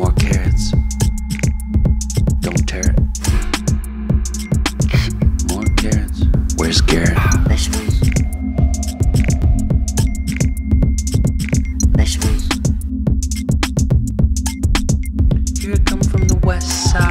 four carrots. Don't tear it. More carrots. Where's Garrett? Vegetables. Vegetables. You come from the west side.